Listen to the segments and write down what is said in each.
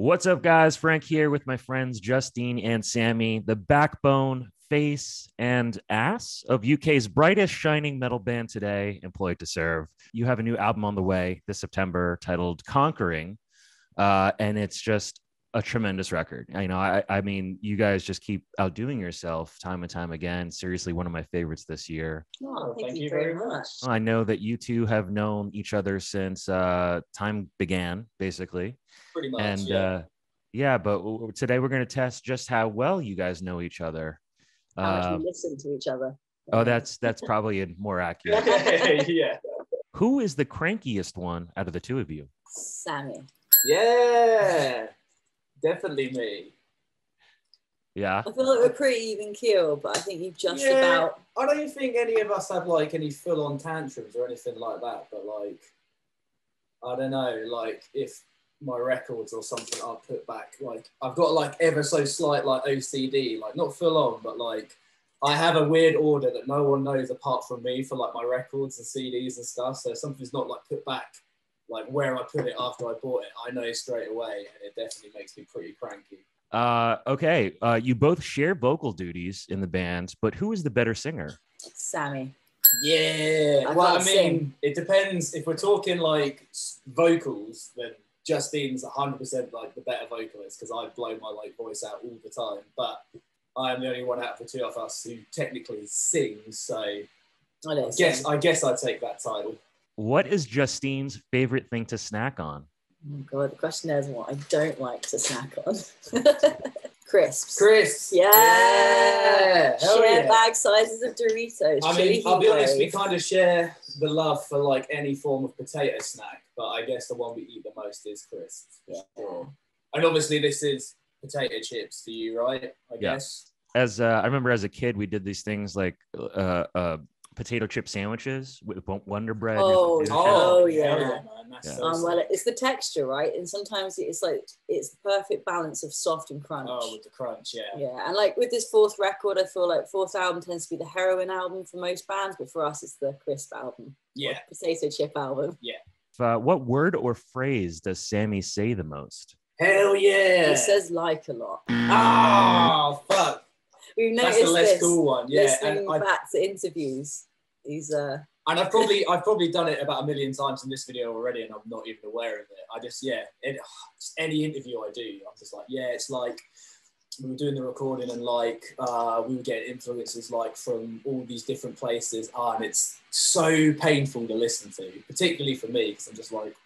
What's up, guys? Frank here with my friends Justine and Sammy, the backbone, face, and ass of UK's brightest shining metal band today, Employed to Serve. You have a new album on the way this September titled Conquering, uh, and it's just a tremendous record. I know, I, I mean, you guys just keep outdoing yourself time and time again. Seriously, one of my favorites this year. Oh, thank, you, very much. I know that you two have known each other since uh, time began, basically. Pretty much. and yeah. uh yeah but w- today we're going to test just how well you guys know each other How much uh, we listen to each other. oh that's that's probably a more accurate yeah. who is the crankiest one out of the two of you Sammy. Yeah. Definitely me. yeah I feel like we're pretty even keel, but I think you just Yeah. about. I don't think any of us have like any full on tantrums or anything like that, but like, I don't know, like if my records or something are put back, like I've got like ever so slight like OCD, like not full on, but like I have a weird order that no one knows apart from me for like my records and CDs and stuff. So if something's not like put back like where I put it after I bought it, I know straight away, and it definitely makes me pretty cranky. uh okay uh you both share vocal duties in the band but who is the better singer Sammy. Yeah, I well, I mean, sing. it depends. If we're talking like vocals, then Justine's 100% like the better vocalist because I blow my like voice out all the time. But I am the only one out of the two of us who technically sings. So I I guess sing. I guess I'd take that title. What is justine's favorite thing to snack on Oh God, the question is what I don't like to snack on. Crisps. Crisps. Yeah. Yeah. Hell Share yeah. bag sizes of Doritos. I mean, I'll be heat honest, we kind of share the love for like any form of potato snack, but I guess the one we eat the most is crisps. Yeah. sure. And obviously, this is potato chips for you, right? I Yeah. guess. as uh, i remember as a kid we did these things like uh uh potato chip sandwiches with wonder bread Oh, Oh, chips. yeah. man, Yeah. so Um, well, it's the texture, right? And sometimes it's like it's the perfect balance of soft and crunch. oh, with the crunch, yeah. Yeah, and like with this fourth record, I feel like fourth album tends to be the heroin album for most bands, but for us, it's the crisp album, Yeah. potato chip album. uh, what word or phrase does sammy say the most Hell yeah. He says like a lot. oh, fuck. We've That's noticed the less this cool one. Yeah. listening And, I, back to interviews. He's uh, and I've probably I've probably done it about a million times in this video already, and I'm not even aware of it. I just yeah, it, just any interview I do, I'm just like yeah, it's like we were doing the recording and like uh, we were getting influences like from all these different places, ah, and it's so painful to listen to, particularly for me because I'm just like,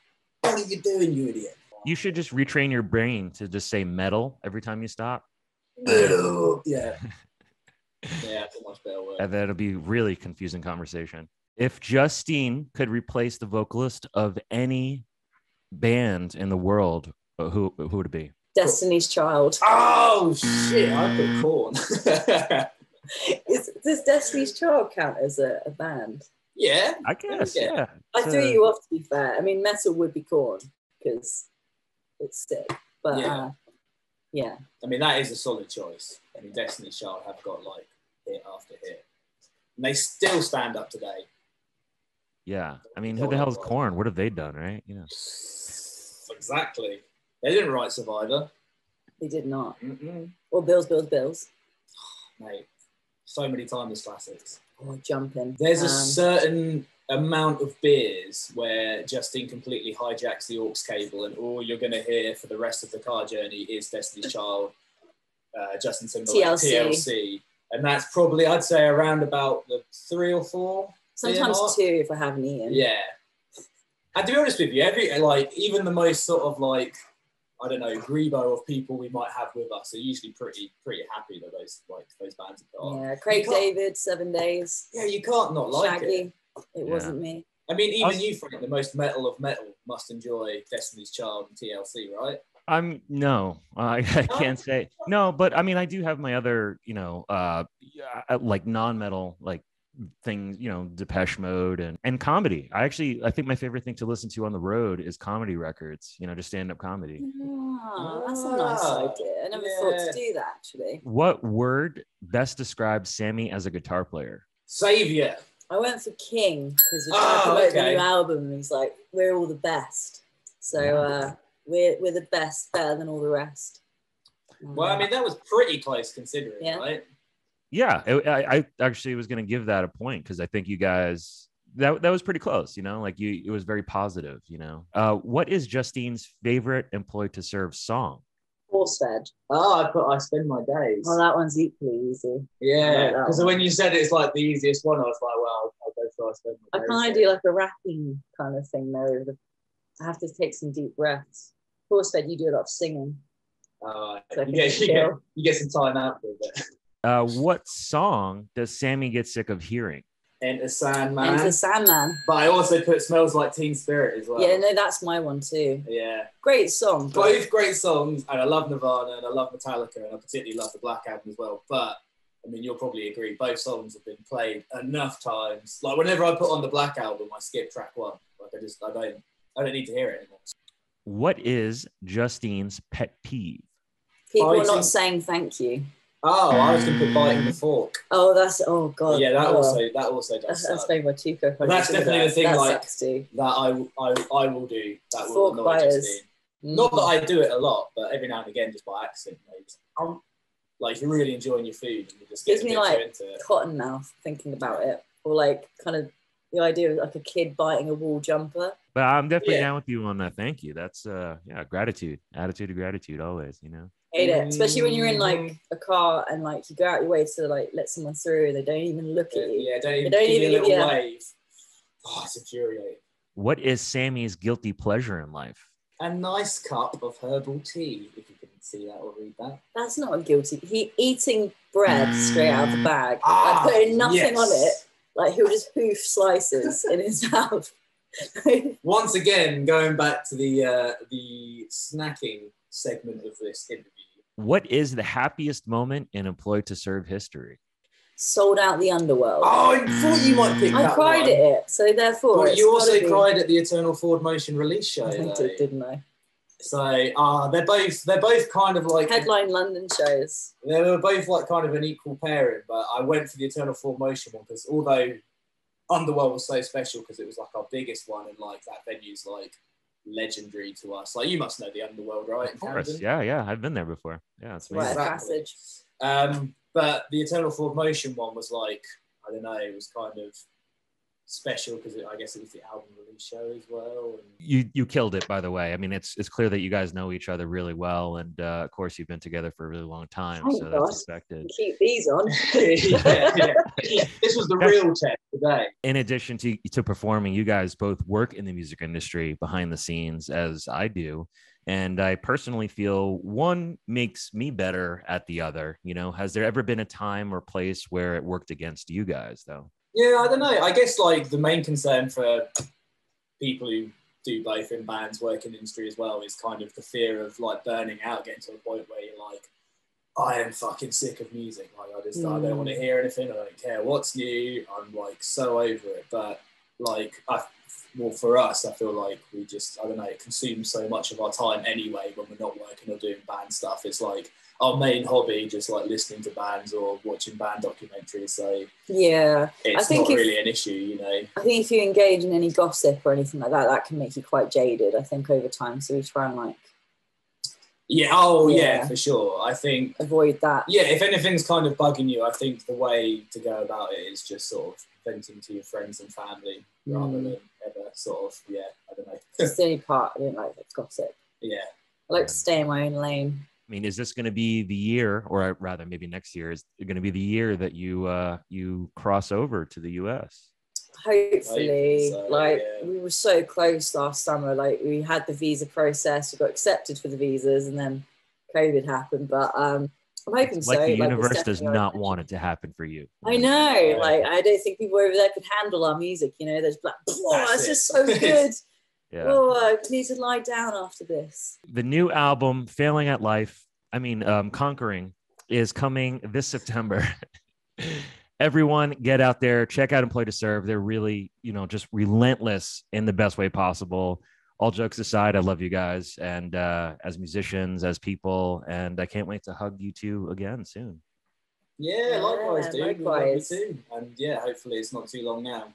what are you doing, you idiot? you should just retrain your brain to just say metal every time you stop yeah. Yeah, it's a much better word. and that'll be really confusing conversation if justine could replace the vocalist of any band in the world uh, who who would it be Destiny's Child. Oh shit! I put Korn. Is, does Destiny's Child count as a, a band? yeah, i guess Yeah. yeah, I threw you off to be fair. I mean, metal would be Korn because it's sick, but Yeah. uh, yeah. I mean that is a solid choice. I mean, Destiny's Child have got like hit after hit, and they still stand up today. yeah i mean who the hell's Korn what have they done right you know Exactly. They didn't write Survivor, They did not. Mm-mm. Or Bills, Bills, Bills. mate. So many timeless classics. Or jumping. There's a Um, certain amount of beers where Justine completely hijacks the aux cable, and all you're going to hear for the rest of the car journey is Destiny's Child, uh, Justin Timberlake, TLC. TLC. And that's probably, I'd say, around about the three or four. sometimes two if I haven't eaten. Yeah. And to be honest with you, every like even the most sort of like I don't know grebo of people we might have with us are usually pretty pretty happy that those like those bands are gone. Yeah, Craig You David, Seven Days. Yeah, you can't not like it. Shaggy. It Yeah. wasn't me. I mean, even Us- you, Frank, the most metal of metal, must enjoy Destiny's Child and TLC, right? I'm no, I, I can't say no, but I mean, I do have my other, you know, uh, like non-metal, like things, you know, Depeche Mode and and comedy. I actually, I think my favorite thing to listen to on the road is comedy records. You know, just stand-up comedy. Ah, that's a nice Ah, idea. I never thought to do that actually. What word best describes Sammy as a guitar player? Savior. I went for King because we're trying Oh, to promote okay. the new album and he's like, we're all the best. So Yeah. uh, we're we're the best, better than all the rest. Well, I mean, that was pretty close considering, Yeah. right? Yeah, I, I I actually was going to give that a point because I think you guys that that was pretty close. You know, like you, it was very positive. You know, uh, what is Justine's favorite employed to serve song? Force fed. Oh, I put I spend my days. Well, that one's equally easy. yeah, like because one. when you said it's like the easiest one, I was like, well, I'll go for I spend my I days. kind of do like a rapping kind of thing though. I have to take some deep breaths. Force fed, you do a lot of singing. Uh, So you, can get, you, get, you get some time out for a bit. Uh, what song does Sammy get sick of hearing? Enter Sandman. Enter Sandman. But I also put Smells Like Teen Spirit as well. Yeah, no, that's my one too. Yeah. Great song. but- Both great songs, and I love Nirvana and I love Metallica, and I particularly love the Black Album as well. But I mean, you'll probably agree, both songs have been played enough times. Like whenever I put on the Black Album, I skip track one. Like I just, I don't, I don't need to hear it anymore. What is Justine's pet peeve? People are not saying thank you. Oh, I was going to put biting the fork. Oh, that's oh god. yeah, that oh, also, that also does. That's, that's suck. my Tuco. But that's definitely the thing, That like- that I, I, I will do. That will Fork annoy biters. Justine. Not that I do it a lot, but every now and again, just by accident, maybe. Um, like you're really enjoying your food and you just get Gives a me, bit like, too into it. cotton mouth thinking about it, or like kind of the idea of like a kid biting a wool jumper. But I'm definitely Yeah. down with you on that. Thank you. That's uh yeah, gratitude, attitude of gratitude always. You know. Hate it, especially when you're in like a car and like you go out your way to like let someone through, and they don't even look at you. yeah, don't even, don't give even you a little you wave. Oh, it's infuriating. What is Sammy's guilty pleasure in life? A nice cup of herbal tea, if you can see that or read that. That's not a guilty. He eating bread straight out of the bag, Ah, like putting nothing yes. on it. Like he'll just hoof slices in his mouth. Once again, going back to the uh, the snacking segment of this interview. What is the happiest moment in employed to serve history? Sold out the underworld. Oh, I thought you might pick I that cried one. at it, so therefore. But you also be- cried at the Eternal Forward Motion release show. I though. did, didn't I? So uh, they're both they're both kind of like Headline London shows. they were both like kind of an equal pairing, but I went for the Eternal Forward Motion one because although Underworld was so special because it was like our biggest one and like that venue's like legendary to us. Like you must know the Underworld, right? in Of course. Yeah, yeah. I've been there before. Yeah, it's Right. amazing. Exactly. Passage. Um, but the Eternal Forward Motion one was like I don't know, it was kind of special because I guess it was the album release show as well. And You you killed it, by the way. I mean, it's it's clear that you guys know each other really well, and uh, of course, you've been together for a really long time, Thank so God. that's expected. Keep these on. yeah, yeah. This was the real test today. in addition to to performing, you guys both work in the music industry behind the scenes, as I do. And I personally feel one makes me better at the other. You know, has there ever been a time or place where it worked against you guys, though? Yeah, I don't know. I guess like the main concern for people who do both in bands, work in industry as well, is kind of the fear of like burning out, getting to a point where you're like, I am fucking sick of music. Like I just I don't want to mm. hear anything. I don't care what's new. I'm like so over it. But like I well for us, I feel like we just I don't know, it consumes so much of our time anyway when we're not working or doing band stuff. It's like our main hobby, just like listening to bands or watching band documentaries. So Yeah. it's think not if- really an issue, you know. I think if you engage in any gossip or anything like that, that can make you quite jaded, I think, over time. So we try and like Yeah, oh yeah. Yeah. for sure. I think avoid that. yeah, if anything's kind of bugging you, I think the way to go about it is just sort of venting to your friends and family rather Mm. than ever sort of yeah, I don't know. It's the only part I don't like that gossip. yeah. I like to stay in my own lane. I mean, is this going to be the year, or rather, maybe next year, is it going to be the year that you uh, you cross over to the U.S.? Hopefully, so, like yeah. we were so close last summer. Like we had the visa process, we got accepted for the visas, and then COVID happened. But um, I'm hoping It's so. like the it's universe does not want it to happen for you. I know. Yeah. Like I don't think people over there could handle our music. You know, there's like, oh, it's just so good. Yeah. Oh, I need to lie down after this. the new album failing at life i mean um, conquering is coming this september everyone get out there check out employed to serve they're really you know just relentless in the best way possible all jokes aside i love you guys and uh, as musicians as people and i can't wait to hug you two again soon Yeah, likewise, dude. We love you likewise. And yeah, hopefully it's not too long now.